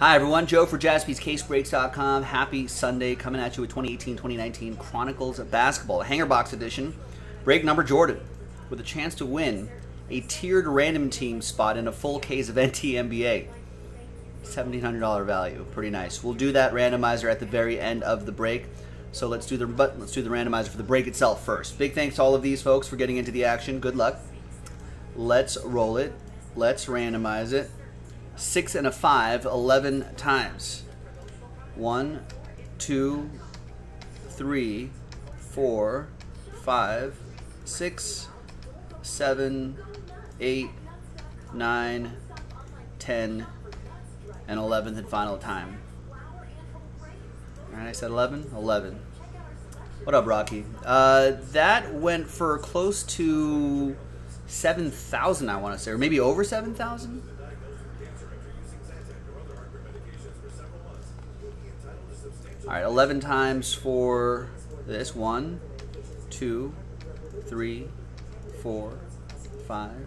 Hi, everyone. Joe for jaspyscasebreaks.com. Happy Sunday coming at you with 2018-2019 Chronicles of Basketball, Hanger Box Edition. Break number Jordan with a chance to win a tiered random team spot in a full case of NTNBA. $1,700 value. Pretty nice. We'll do that randomizer at the very end of the break. So let's do the but let's do the randomizer for the break itself first. Big thanks to all of these folks for getting into the action. Good luck. Let's roll it. Let's randomize it. Six and a five, 11 times. One, two, three, four, five, six, seven, eight, nine, ten, and 11th and final time. All right, I said 11? 11. What up, Rocky? Uh, that went for close to 7,000, I want to say, or maybe over 7,000? All right, 11 times for this. One, two, three, four, five,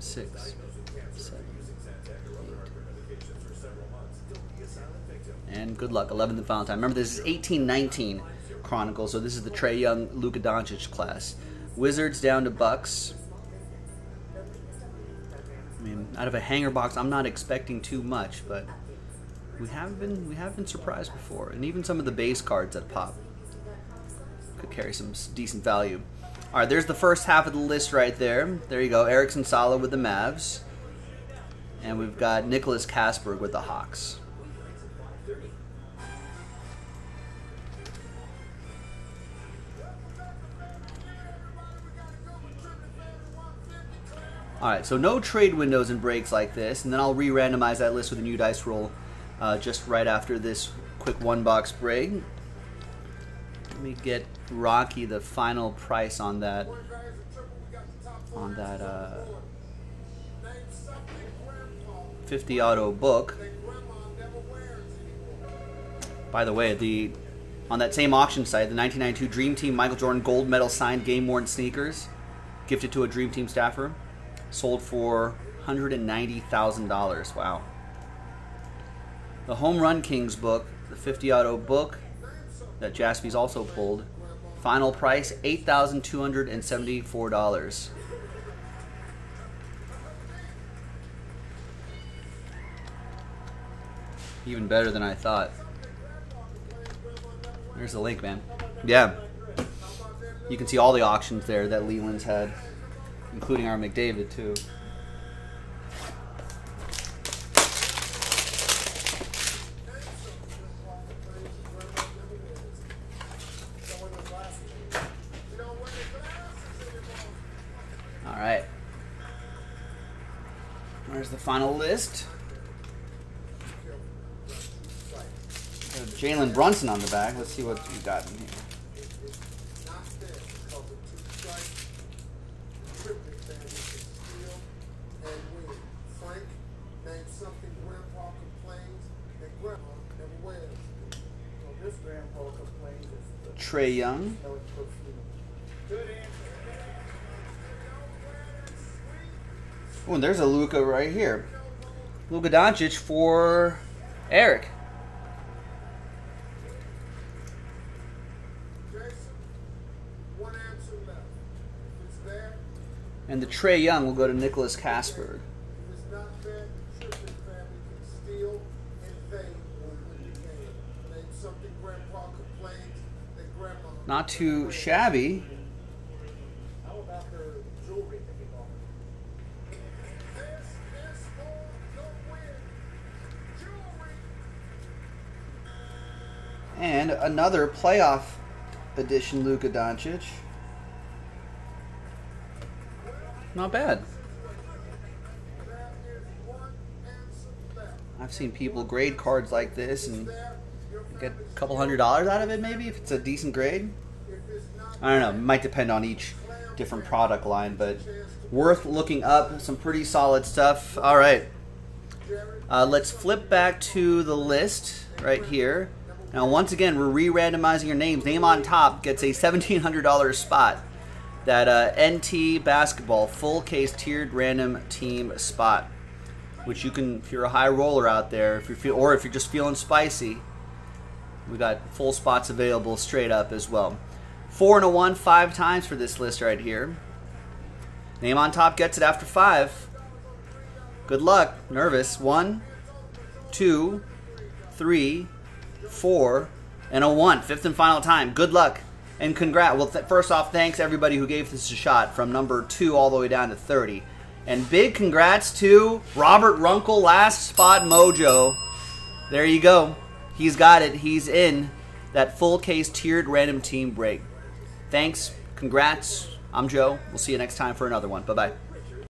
six, seven, eight. And good luck, 11th and final time. Remember, this is 1819 Chronicle, so this is the Trae Young, Luka Doncic class. Wizards down to Bucks. I mean, out of a hanger box, I'm not expecting too much, but we have been we have been surprised before, and even some of the base cards that pop could carry some decent value. All right, there's the first half of the list right there. There you go, Erickson Sala with the Mavs, and we've got Nicholas Casberg with the Hawks. All right, so no trade windows and breaks like this, and then I'll re-randomize that list with a new dice roll uh, just right after this quick one box break. Let me get Rocky the final price on that on that uh, 50 auto book. By the way, the on that same auction site, the 1992 Dream Team Michael Jordan gold medal signed game worn sneakers, gifted to a Dream Team staffer, sold for $190,000. Wow. The Home Run Kings book, the 50 auto book that Jaspy's also pulled, final price $8,274. Even better than I thought. There's the link, man. Yeah. You can see all the auctions there that Lelands had, including our McDavid, too. All right. There's the final list. Jalen Brunson on the back. Let's see what we got in here. Trae Young. Oh, and there's a Luka right here. Luka Doncic for Eric. And the Trae Young will go to Nicholas Casberg. Not too shabby. And another playoff edition Luka Doncic. Not bad. I've seen people grade cards like this and get a couple hundred dollars out of it maybe if it's a decent grade. I don't know, it might depend on each different product line, but worth looking up. Some pretty solid stuff. All right. Uh, let's flip back to the list right here. Now, once again, we're re-randomizing your names. Name on top gets a $1,700 spot. That uh, NT basketball full case tiered random team spot. which you can if you're a high roller out there, if you feel or if you're just feeling spicy, we got full spots available straight up as well. Four and a one five times for this list right here. Name on top gets it after five. Good luck. Nervous. One, two, three, four, and a one. Fifth and final time. Good luck and congrats. Well, first off, thanks everybody who gave this a shot from number two all the way down to 30. And big congrats to Robert Runkle, last spot mojo. There you go. He's got it. He's in that full case tiered random team break. Thanks. Congrats. I'm Joe. We'll see you next time for another one. Bye bye.